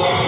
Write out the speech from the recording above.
Bye.